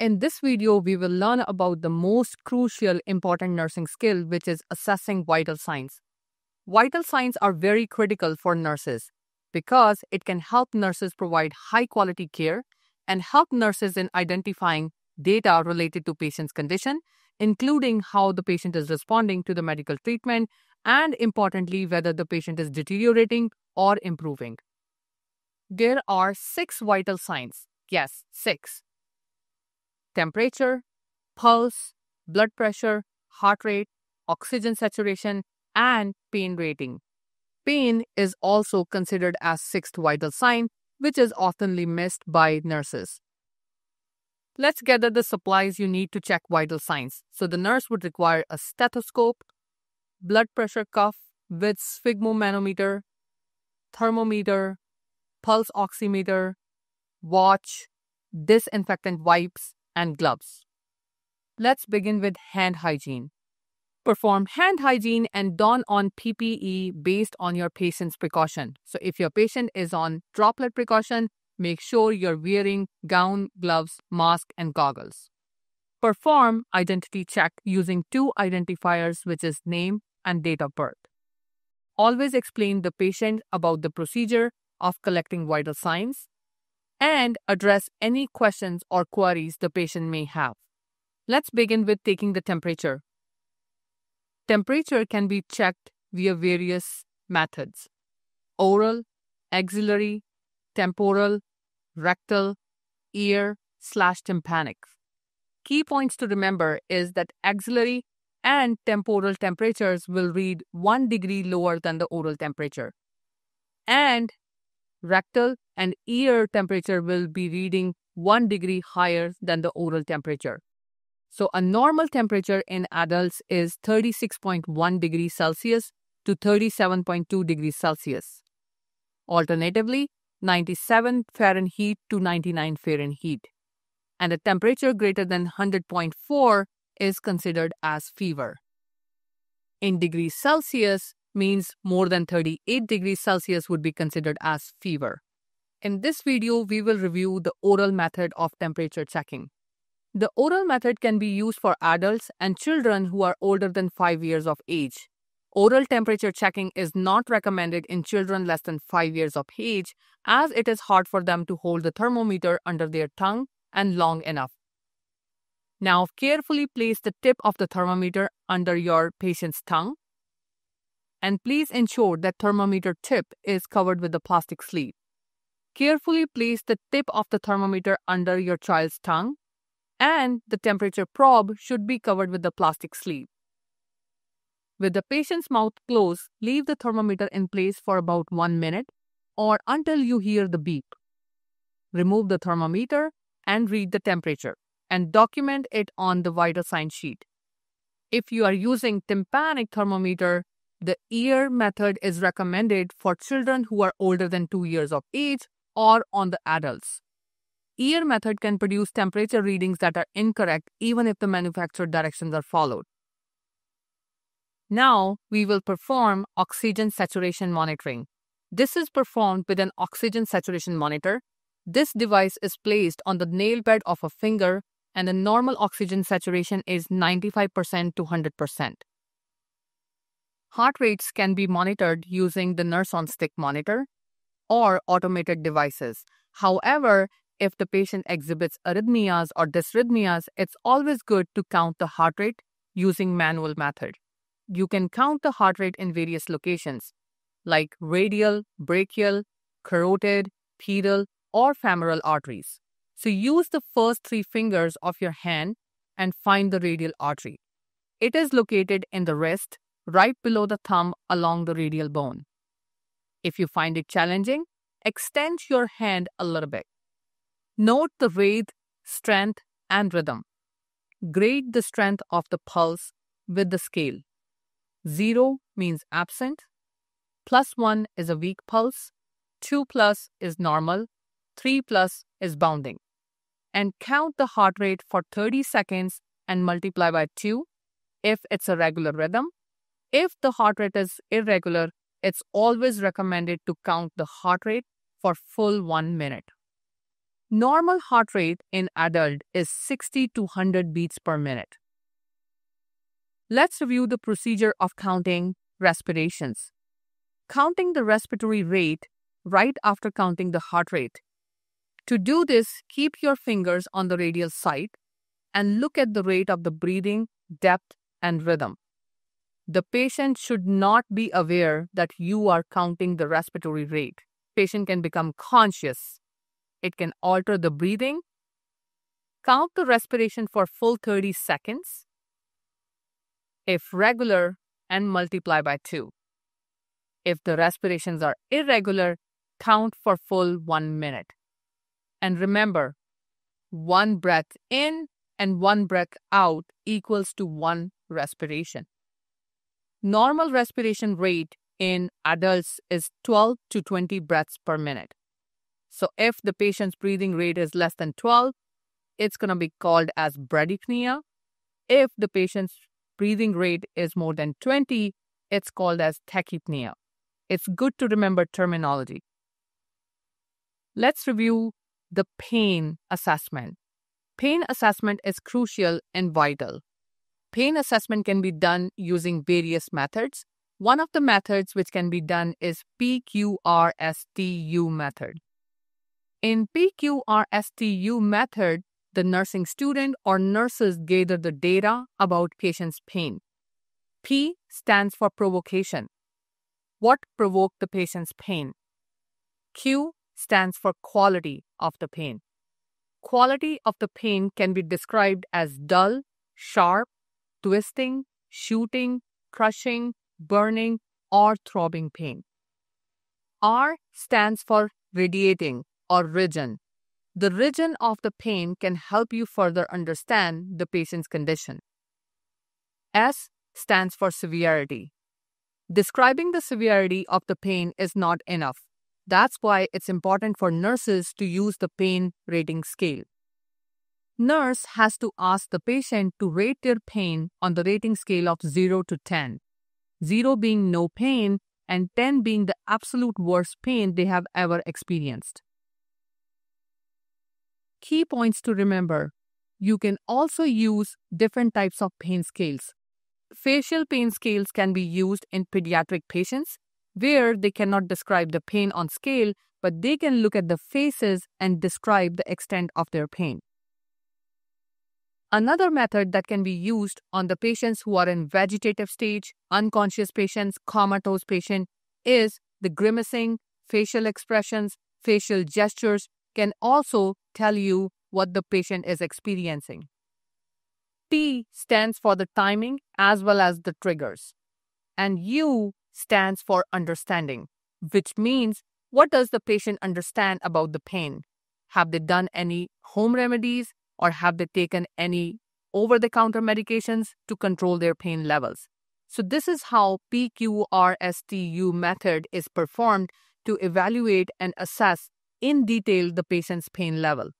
In this video, we will learn about the most crucial important nursing skill, which is assessing vital signs. Vital signs are very critical for nurses because it can help nurses provide high quality care and help nurses in identifying data related to patient's condition, including how the patient is responding to the medical treatment and importantly, whether the patient is deteriorating or improving. There are six vital signs. Yes, six. Temperature, pulse, blood pressure, heart rate, oxygen saturation, and pain rating. Pain is also considered as sixth vital sign, which is oftenly missed by nurses. Let's gather the supplies you need to check vital signs. So the nurse would require a stethoscope, blood pressure cuff with sphygmomanometer, thermometer, pulse oximeter, watch, disinfectant wipes, and gloves. Let's begin with hand hygiene. Perform hand hygiene and don on PPE based on your patient's precaution. So, if your patient is on droplet precaution, make sure you're wearing gown, gloves, mask, and goggles. Perform identity check using two identifiers, which is name and date of birth. Always explain the patient about the procedure of collecting vital signs and address any questions or queries the patient may have. Let's begin with taking the temperature. Temperature can be checked via various methods oral, axillary, temporal, rectal, ear, slash tympanic. Key points to remember is that axillary and temporal temperatures will read 1 degree lower than the oral temperature. And rectal and ear temperature will be reading 1 degree higher than the oral temperature. So a normal temperature in adults is 36.1 degrees Celsius to 37.2 degrees Celsius. Alternatively, 97 Fahrenheit to 99 Fahrenheit. And a temperature greater than 100.4 is considered as fever. In degrees Celsius means more than 38 degrees Celsius would be considered as fever. In this video, we will review the oral method of temperature checking. The oral method can be used for adults and children who are older than 5 years of age. Oral temperature checking is not recommended in children less than 5 years of age as it is hard for them to hold the thermometer under their tongue and long enough. Now, carefully place the tip of the thermometer under your patient's tongue and please ensure that thermometer tip is covered with the plastic sleeve. Carefully place the tip of the thermometer under your child's tongue and the temperature probe should be covered with the plastic sleeve. With the patient's mouth closed, leave the thermometer in place for about one minute or until you hear the beep. Remove the thermometer and read the temperature and document it on the vital sign sheet. If you are using tympanic thermometer, the ear method is recommended for children who are older than 2 years of age or on the adults. Ear method can produce temperature readings that are incorrect even if the manufacturer directions are followed. Now, we will perform oxygen saturation monitoring. This is performed with an oxygen saturation monitor. This device is placed on the nail bed of a finger and the normal oxygen saturation is 95% to 100%. Heart rates can be monitored using the nurse on stick monitor or automated devices. However, if the patient exhibits arrhythmias or dysrhythmias, it's always good to count the heart rate using manual method. You can count the heart rate in various locations like radial, brachial, carotid, pedal, or femoral arteries. So use the first three fingers of your hand and find the radial artery. It is located in the wrist, right below the thumb along the radial bone. If you find it challenging, extend your hand a little bit. Note the rate, strength, and rhythm. Grade the strength of the pulse with the scale. 0 means absent, plus 1 is a weak pulse, 2 plus is normal, 3 plus is bounding. And count the heart rate for 30 seconds and multiply by 2 if it's a regular rhythm. If the heart rate is irregular, it's always recommended to count the heart rate for full 1 minute. Normal heart rate in adult is 60 to 100 beats per minute. Let's review the procedure of counting respirations. Counting the respiratory rate right after counting the heart rate. To do this, keep your fingers on the radial side and look at the rate of the breathing, depth, and rhythm. The patient should not be aware that you are counting the respiratory rate. Patient can become conscious. It can alter the breathing. Count the respiration for full 30 seconds. If regular, and multiply by 2. If the respirations are irregular, count for full 1 minute. And remember, one breath in and one breath out equals to one respiration. Normal respiration rate in adults is 12 to 20 breaths per minute. So if the patient's breathing rate is less than 12, it's going to be called as bradypnea. If the patient's breathing rate is more than 20, it's called as tachypnea. It's good to remember terminology. Let's review the pain assessment. Pain assessment is crucial and vital. Pain assessment can be done using various methods. One of the methods which can be done is PQRSTU method. In PQRSTU method, the nursing student or nurses gather the data about patient's pain. P stands for provocation. What provoked the patient's pain? Q stands for quality of the pain. Quality of the pain can be described as dull, sharp, twisting, shooting, crushing, burning, or throbbing pain. R stands for radiating or region. The region of the pain can help you further understand the patient's condition. S stands for severity. Describing the severity of the pain is not enough. That's why it's important for nurses to use the pain rating scale. Nurse has to ask the patient to rate their pain on the rating scale of 0 to 10. 0 being no pain and 10 being the absolute worst pain they have ever experienced. Key points to remember you can also use different types of pain scales. Facial pain scales can be used in pediatric patients where they cannot describe the pain on scale, but they can look at the faces and describe the extent of their pain. Another method that can be used on the patients who are in vegetative stage, unconscious patients, comatose patient is the grimacing, facial expressions, facial gestures, can also tell you what the patient is experiencing. T stands for the timing as well as the triggers. And U stands for understanding, which means what does the patient understand about the pain? Have they done any home remedies or have they taken any over the counter medications to control their pain levels? So, this is how PQRSTU method is performed to evaluate and assess in detail the patient's pain level.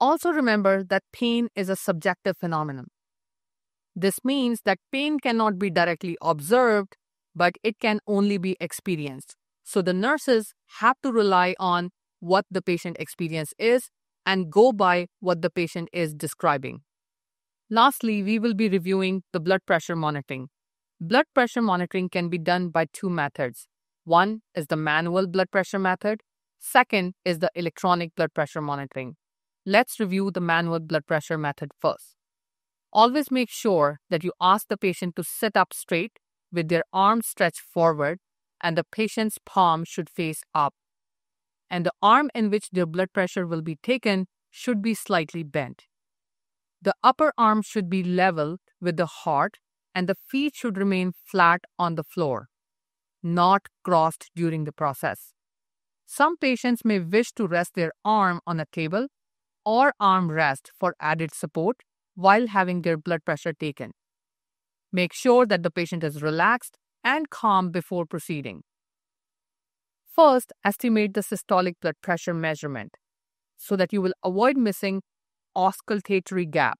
Also remember that pain is a subjective phenomenon. This means that pain cannot be directly observed, but it can only be experienced. So the nurses have to rely on what the patient experience is and go by what the patient is describing. Lastly, we will be reviewing the blood pressure monitoring. Blood pressure monitoring can be done by two methods. One is the manual blood pressure method, Second is the electronic blood pressure monitoring. Let's review the manual blood pressure method first. Always make sure that you ask the patient to sit up straight with their arms stretched forward and the patient's palm should face up. And the arm in which their blood pressure will be taken should be slightly bent. The upper arm should be level with the heart and the feet should remain flat on the floor, not crossed during the process. Some patients may wish to rest their arm on a table or arm rest for added support while having their blood pressure taken. Make sure that the patient is relaxed and calm before proceeding. First, estimate the systolic blood pressure measurement so that you will avoid missing auscultatory gap.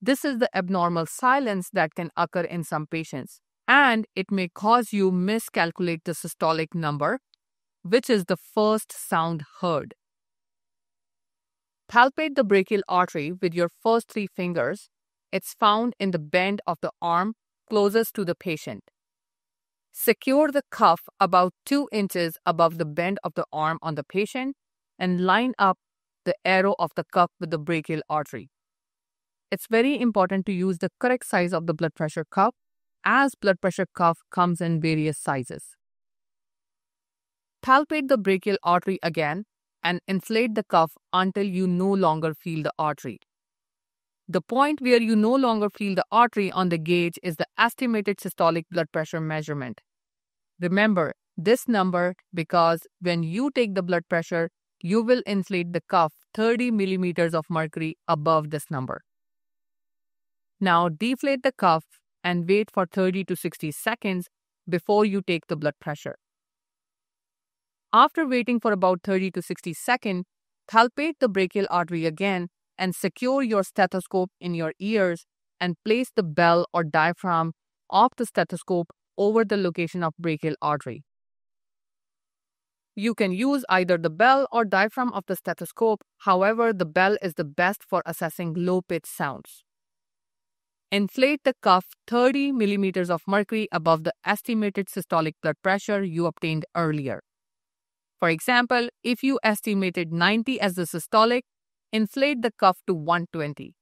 This is the abnormal silence that can occur in some patients, and it may cause you miscalculate the systolic number which is the first sound heard. Palpate the brachial artery with your first three fingers. It's found in the bend of the arm closest to the patient. Secure the cuff about 2 inches above the bend of the arm on the patient and line up the arrow of the cuff with the brachial artery. It's very important to use the correct size of the blood pressure cuff as blood pressure cuff comes in various sizes. Palpate the brachial artery again and inflate the cuff until you no longer feel the artery. The point where you no longer feel the artery on the gauge is the estimated systolic blood pressure measurement. Remember this number because when you take the blood pressure, you will inflate the cuff 30 millimeters of mercury above this number. Now deflate the cuff and wait for 30 to 60 seconds before you take the blood pressure. After waiting for about 30 to 60 seconds, palpate the brachial artery again and secure your stethoscope in your ears and place the bell or diaphragm of the stethoscope over the location of brachial artery. You can use either the bell or diaphragm of the stethoscope, however, the bell is the best for assessing low pitch sounds. Inflate the cuff 30 millimeters of mercury above the estimated systolic blood pressure you obtained earlier. For example, if you estimated 90 as the systolic, inflate the cuff to 120.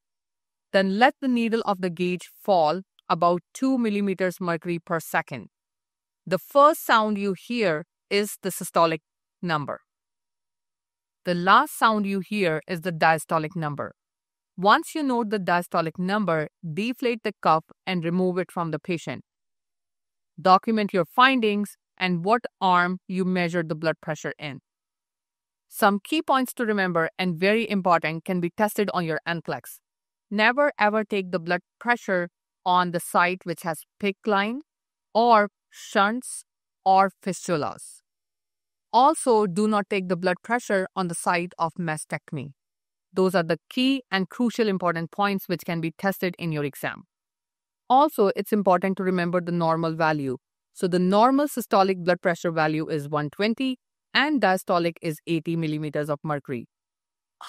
Then let the needle of the gauge fall about 2 millimeters mercury per second. The first sound you hear is the systolic number. The last sound you hear is the diastolic number. Once you note the diastolic number, deflate the cuff and remove it from the patient. Document your findings and what arm you measured the blood pressure in. Some key points to remember and very important can be tested on your NCLEX. Never ever take the blood pressure on the site which has PICC line or shunts or fistulas. Also, do not take the blood pressure on the site of mastectomy. Those are the key and crucial important points which can be tested in your exam. Also, it's important to remember the normal value. So, the normal systolic blood pressure value is 120 and diastolic is 80 millimeters of mercury.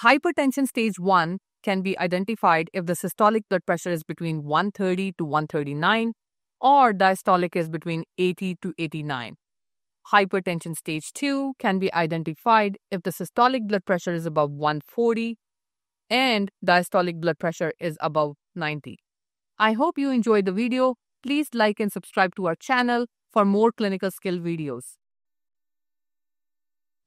Hypertension stage 1 can be identified if the systolic blood pressure is between 130 to 139 or diastolic is between 80 to 89. Hypertension stage 2 can be identified if the systolic blood pressure is above 140 and diastolic blood pressure is above 90. I hope you enjoyed the video. Please like and subscribe to our channel for more clinical skill videos.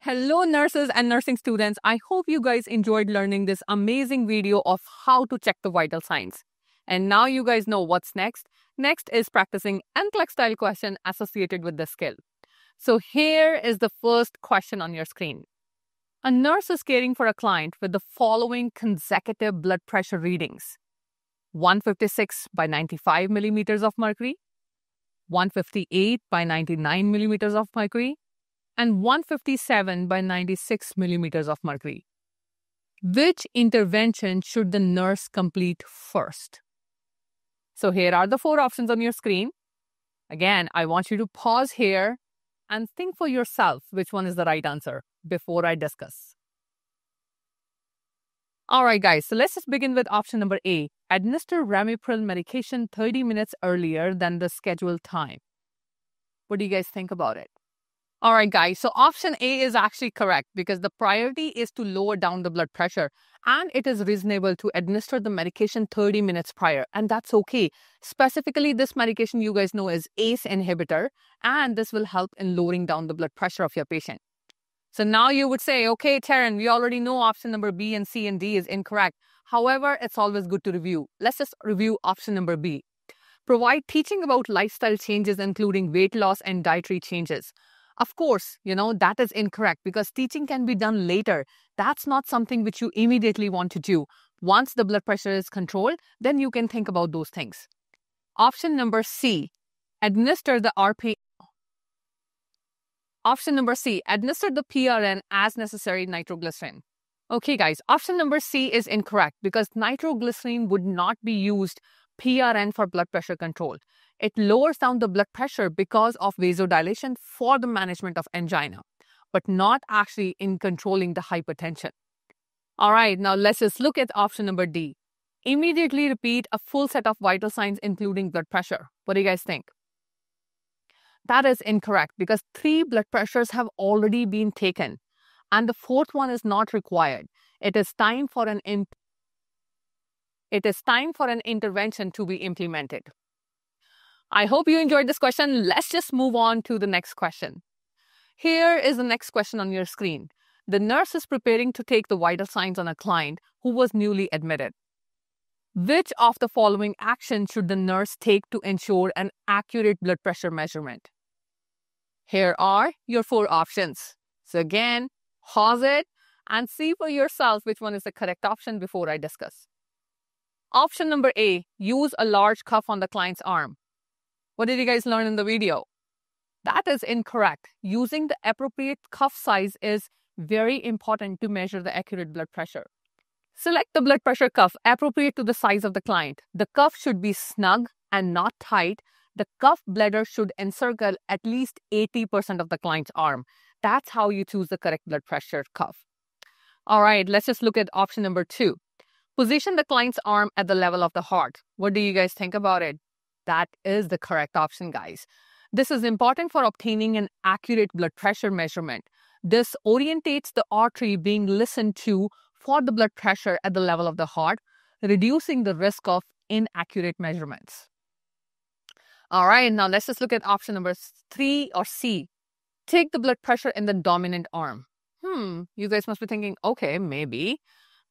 Hello nurses and nursing students. I hope you guys enjoyed learning this amazing video of how to check the vital signs. And now you guys know what's next. Next is practicing NCLEX style question associated with the skill. So here is the first question on your screen. A nurse is caring for a client with the following consecutive blood pressure readings 156 by 95 millimeters of mercury, 158 by 99 millimeters of mercury, and 157 by 96 millimeters of mercury. Which intervention should the nurse complete first? So here are the four options on your screen. Again, I want you to pause here and think for yourself which one is the right answer before I discuss. All right, guys, so let's just begin with option number A. Administer ramipril medication 30 minutes earlier than the scheduled time. What do you guys think about it? All right, guys. So option A is actually correct because the priority is to lower down the blood pressure and it is reasonable to administer the medication 30 minutes prior and that's okay. Specifically, this medication you guys know is ACE inhibitor and this will help in lowering down the blood pressure of your patient. So now you would say, okay, Taryn, we already know option number B and C and D is incorrect. However, it's always good to review. Let's just review option number B. Provide teaching about lifestyle changes, including weight loss and dietary changes. Of course, you know, that is incorrect because teaching can be done later. That's not something which you immediately want to do. Once the blood pressure is controlled, then you can think about those things. Option number C, administer the RP. Option number C, administer the PRN as necessary nitroglycerin. Okay, guys, option number C is incorrect because nitroglycerin would not be used PRN for blood pressure control. It lowers down the blood pressure because of vasodilation for the management of angina, but not actually in controlling the hypertension. All right, now let's just look at option number D. Immediately repeat a full set of vital signs, including blood pressure. What do you guys think? That is incorrect because three blood pressures have already been taken and the fourth one is not required. It is time for an imp- it is time for an intervention to be implemented. I hope you enjoyed this question. Let's just move on to the next question. Here is the next question on your screen. The nurse is preparing to take the vital signs on a client who was newly admitted. Which of the following actions should the nurse take to ensure an accurate blood pressure measurement? Here are your four options. So again, pause it and see for yourself which one is the correct option before I discuss. Option number A, use a large cuff on the client's arm. What did you guys learn in the video? That is incorrect. Using the appropriate cuff size is very important to measure the accurate blood pressure. Select the blood pressure cuff appropriate to the size of the client. The cuff should be snug and not tight. The cuff bladder should encircle at least 80% of the client's arm. That's how you choose the correct blood pressure cuff. All right, let's just look at option number two. Position the client's arm at the level of the heart. What do you guys think about it? That is the correct option, guys. This is important for obtaining an accurate blood pressure measurement. This orientates the artery being listened to for the blood pressure at the level of the heart, reducing the risk of inaccurate measurements. All right, now let's just look at option number three or C. Take the blood pressure in the dominant arm. Hmm, you guys must be thinking, okay, maybe,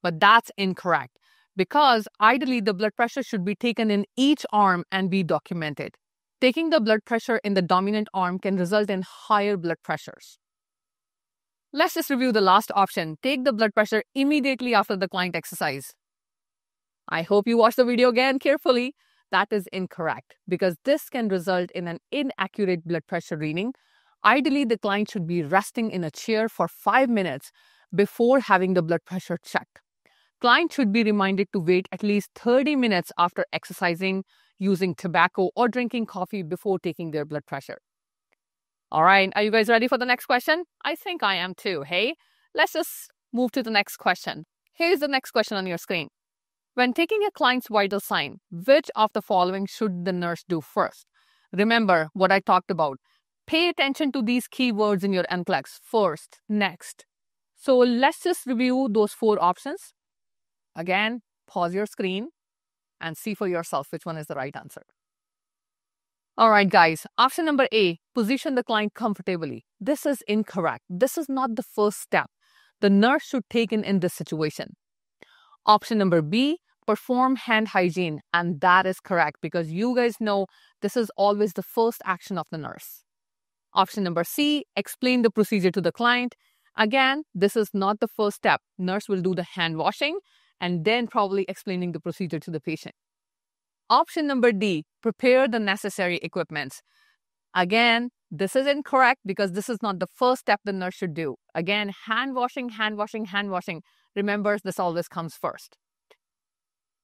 but that's incorrect because ideally the blood pressure should be taken in each arm and be documented. Taking the blood pressure in the dominant arm can result in higher blood pressures. Let's just review the last option. Take the blood pressure immediately after the client exercise. I hope you watch the video again carefully. That is incorrect because this can result in an inaccurate blood pressure reading Ideally, the client should be resting in a chair for five minutes before having the blood pressure checked. Client should be reminded to wait at least 30 minutes after exercising, using tobacco or drinking coffee before taking their blood pressure. All right, are you guys ready for the next question? I think I am too. Hey, let's just move to the next question. Here's the next question on your screen. When taking a client's vital sign, which of the following should the nurse do first? Remember what I talked about Pay attention to these keywords in your NCLEX first, next. So let's just review those four options. Again, pause your screen and see for yourself which one is the right answer. All right, guys, option number A, position the client comfortably. This is incorrect. This is not the first step the nurse should take in in this situation. Option number B, perform hand hygiene. And that is correct because you guys know this is always the first action of the nurse. Option number C, explain the procedure to the client. Again, this is not the first step. Nurse will do the hand washing and then probably explaining the procedure to the patient. Option number D, prepare the necessary equipments. Again, this is incorrect because this is not the first step the nurse should do. Again, hand washing, hand washing, hand washing. Remember, this always comes first.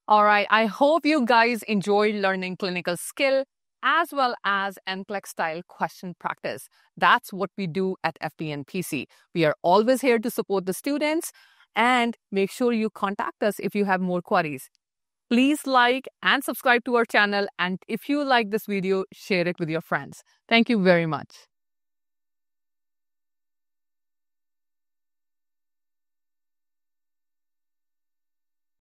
All right, I hope you guys enjoyed learning clinical skill as well as NCLEX style question practice. That's what we do at FBNPC. We are always here to support the students and make sure you contact us if you have more queries. Please like and subscribe to our channel. And if you like this video, share it with your friends. Thank you very much.